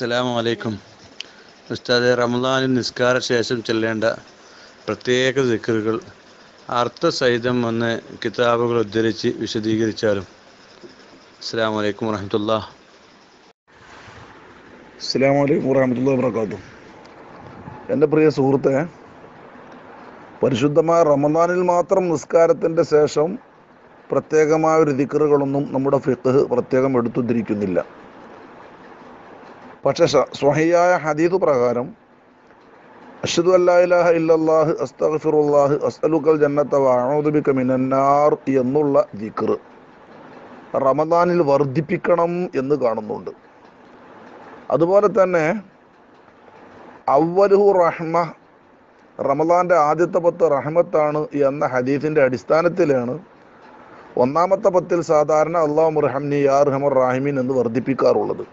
അസ്സലാമു അലൈക്കും ഉസ്താദെ റമദാനിൽ നിസ്കാര ശേഷം ചെല്ലേണ്ട പ്രത്യേക ദിക്കറുകൾ അർത്ഥസഹിതം വന്ന് കിതാബുകൾ ഉദ്ധരിച്ച് വിശദീകരിച്ചാലും. അസ്സാം വലൈക്കും വറഹമത്തുള്ള അസ്സാം വലൈക്കും വർക്കാത്തു എന്റെ പ്രിയ സുഹൃത്തെ പരിശുദ്ധമായ റമദാനിൽ മാത്രം നിസ്കാരത്തിന്റെ ശേഷം പ്രത്യേകമായ ഒരു ദിക്കറുകളൊന്നും നമ്മുടെ ഫിഖ് പ്രത്യേകം എടുത്തുദ്ധരിക്കുന്നില്ല. പക്ഷെ സ്വഹിയായ ഹദീദ് പ്രകാരം അഷ്ഹദു അല്ലാഹ് ഇല്ലാഹ് അസ്തഫിറുല്ലാഹ് അസ്അലുക്കൽ ജന്നത്ത എന്നുള്ള ദിക്ർ റമദാനിൽ വർദ്ധിപ്പിക്കണം എന്ന് കാണുന്നുണ്ട്. അതുപോലെ തന്നെ അവലുഹു റഹ്മ റമദാന്റെ ആദ്യത്തെ പത്ത് റഹ്മത്താണ് എന്ന ഹദീസിന്റെ അടിസ്ഥാനത്തിലാണ് ഒന്നാമത്തെ പത്തിൽ സാധാരണ അള്ളാഹു റഹ്മി യാ റഹമർ റാഹിമീൻ എന്ന് വർദ്ധിപ്പിക്കാറുള്ളത്.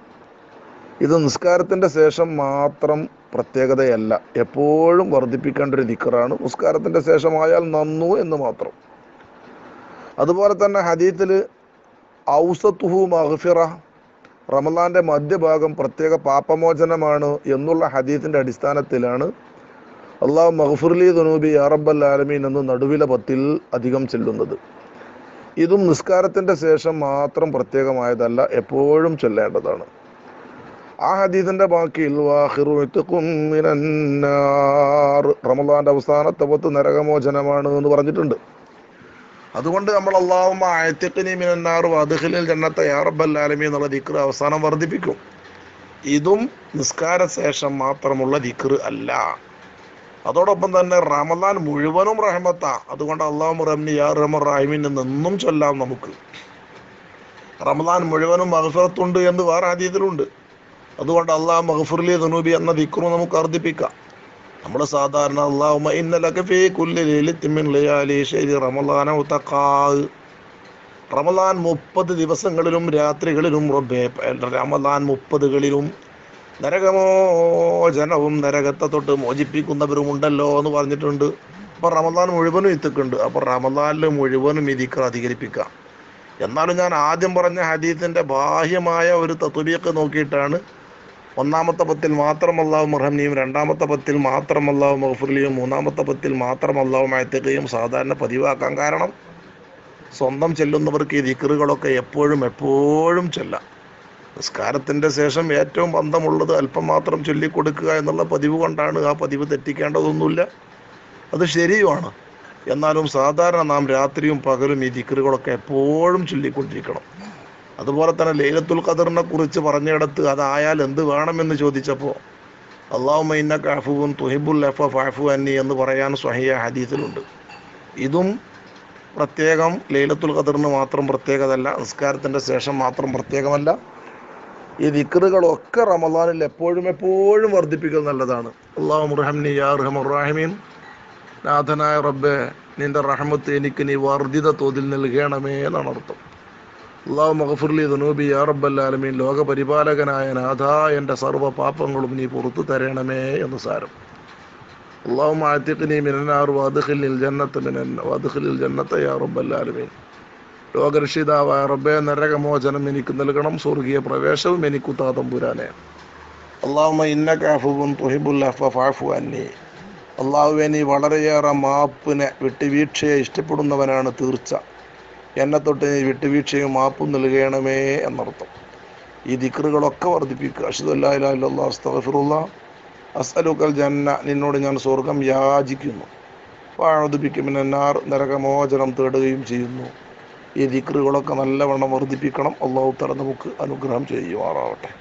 ഇത് നിസ്കാരത്തിന്റെ ശേഷം മാത്രം പ്രത്യേകതയല്ല. എപ്പോഴും വർദ്ധിപ്പിക്കേണ്ട ഒരു ദിക്കറാണ് നിസ്കാരത്തിന്റെ ശേഷമായാൽ നന്നു എന്ന് മാത്രം. അതുപോലെ തന്നെ ഹദീത്തിൽ ഔസത്തുഹു മഹ്ഫിറ റമലാന്റെ മധ്യഭാഗം പ്രത്യേക പാപമോചനമാണ് എന്നുള്ള ഹദീത്തിന്റെ അടിസ്ഥാനത്തിലാണ് അള്ളാഹു മഹ്ഫുർലി ദുനൂബി അറബൽ ആലമീൻ എന്ന് നടുവിലെ പത്തിൽ അധികം ചെല്ലുന്നത്. ഇതും നിസ്കാരത്തിന്റെ ശേഷം മാത്രം പ്രത്യേകമായതല്ല എപ്പോഴും ചൊല്ലേണ്ടതാണ്. ആ ഹദീസിന്റെ ബാക്കിയിൽ റമദാന്റെ അവസാനത്തെ പത്ത് നരകമോചനമാണ് എന്ന് പറഞ്ഞിട്ടുണ്ട്. അതുകൊണ്ട് നമ്മൾ അള്ളാഹുമ്മ അയത്തിഖിനി മിനന്നാർ അദ്ഹലിൽ ജന്നത്തെ യാ റബ്ബൽ ആലമീൻ എന്നുള്ള ദിക്ർ അവസാനം വർദ്ധിപ്പിക്കും. ഇതും നിസ്കാര ശേഷം മാത്രമുള്ള ദിക്ർ അല്ല. അതോടൊപ്പം തന്നെ റമദാൻ മുഴുവനും റഹ്മത്ത. അതുകൊണ്ട് അള്ളാഹു റഹ്മി യാ റഹ്മർ റാഹിമീൻ നിന്നും ചൊല്ലാം നമുക്ക്. റമദാൻ മുഴുവനും മഹഫറത്തുണ്ട് എന്ന് വേറെ ഹദീസിലുണ്ട്. അതുകൊണ്ട് അള്ളാഹ് മഹഫുർലി ധനൂബി എന്ന ദിക്റും നമുക്ക് വർദ്ധിപ്പിക്കാം നമ്മൾ സാധാരണ അള്ളാഹുമ ഫീ റമളാൻ മുപ്പത് ദിവസങ്ങളിലും രാത്രികളിലും റബ്ബേ റമളാൻ മുപ്പതുകളിലും നരകമോചനവും നരകത്തെ തൊട്ട് മോചിപ്പിക്കുന്നവരുമുണ്ടല്ലോ എന്ന് പറഞ്ഞിട്ടുണ്ട്. അപ്പോൾ റമളാൻ മുഴുവനും ഇത്തുക്കുണ്ട് അപ്പോൾ റമളാനിൽ മുഴുവനും ഇതിക്ക് അധികരിപ്പിക്കാം. എന്നാലും ഞാൻ ആദ്യം പറഞ്ഞ ഹദീത്തിന്റെ ബാഹ്യമായ ഒരു തത്വീക്ക് നോക്കിയിട്ടാണ് ഒന്നാമത്തെ പത്തിൽ മാത്രം അള്ളാഹു മുർഹമിയും രണ്ടാമത്തെ പത്തിൽ മാത്രം അള്ളാഹു മഹഫുലിയും മൂന്നാമത്തെ പത്തിൽ മാത്രം അള്ളാഹു മയത്തുകയും സാധാരണ പതിവാക്കാൻ കാരണം സ്വന്തം ചെല്ലുന്നവർക്ക് ഈ ദിക്കറുകളൊക്കെ എപ്പോഴും എപ്പോഴും ചെല്ലാം. നിസ്കാരത്തിന്റെ ശേഷം ഏറ്റവും ബന്ധമുള്ളത് അല്പം മാത്രം ചൊല്ലിക്കൊടുക്കുക എന്നുള്ള പതിവ് കൊണ്ടാണ് ആ പതിവ് തെറ്റിക്കേണ്ടതൊന്നുമില്ല. അത് ശരിയുമാണ്. എന്നാലും സാധാരണ നാം രാത്രിയും പകലും ഈ ദിക്കറുകളൊക്കെ എപ്പോഴും ചൊല്ലിക്കൊണ്ടിരിക്കണം. അതുപോലെ തന്നെ ലൈലത്തുൽ ഖദറിനെ കുറിച്ച് പറഞ്ഞിടത്ത് അതായാൽ എന്ത് വേണമെന്ന് ചോദിച്ചപ്പോൾ അള്ളാഹു മൈന്ന കാഫുവും തുഹിബുൽ ലഫ ഫാഫു അന്നി എന്ന് പറയാൻ സ്വഹിയ ഹദീസിലുണ്ട്. ഇതും പ്രത്യേകം ലൈലത്തുൽ ഖദറിന് മാത്രം പ്രത്യേകതല്ല നിസ്കാരത്തിന്റെ ശേഷം മാത്രം പ്രത്യേകമല്ല. ഈ ദിക്റുകളൊക്കെ റമദാനിൽ എപ്പോഴും എപ്പോഴും വർദ്ധിപ്പിക്കൽ നല്ലതാണ്. അള്ളാഹു മുർഹംനി യാ റഹമുറാഹിമീൻ നാഥനായ റബ്ബെ നിന്റെ റഹമത്ത് എനിക്ക് നീ വർദ്ധിത തോതിൽ നൽകണമേ എന്നാണ് അർത്ഥം. അള്ളാഹു മഹഫുർലി ദുനൂബി യാ റബ്ബല്ലാലമീൻ ലോകപരിപാലകനായ നാഥ എന്റെ സർവ പാപങ്ങളും നീ പുറത്തു തരണമേ എന്ന് സാരം. അള്ളാഹു മാത്തിഖിനി മിനനാർ വധുഹലിൽ ജന്നത്ത് മിനൻ വധുഹലിൽ ജന്നത്ത് യാ റബ്ബല്ലാലമീൻ റബ്ബെ നരകമോചനം എനിക്ക് നൽകണം സ്വർഗീയ പ്രവേശവും എനിക്ക് താതമ്പുരാനെ അള്ളാഹുമ ഇന്ന കാഫുവും തുഹിബുൽ അന്നി. അള്ളാഹുവെ നീ വളരെയേറെ മാപ്പിനെ വിട്ടുവീഴ്ചയെ ഇഷ്ടപ്പെടുന്നവനാണ് തീർച്ച. എന്നെ തൊട്ട് നീ വിട്ടുവീഴ്ചയും മാപ്പും നൽകണമേ എന്നർത്ഥം. ഈ ദിക്റുകളൊക്കെ വർദ്ധിപ്പിക്കുക. അഷ്ദുല്ലാ അസ്അലുക്കൽ ജന്ന നിന്നോട് ഞാൻ സ്വർഗം യാചിക്കുന്നു. വാഴുദിപ്പിക്കുമെന്നാർ നരകമോചനം തേടുകയും ചെയ്യുന്നു. ഈ ദിക്റുകളൊക്കെ നല്ലവണ്ണം വർദ്ധിപ്പിക്കണം. അള്ളാഹു തല നമുക്ക് അനുഗ്രഹം ചെയ്യുമാറാവട്ടെ.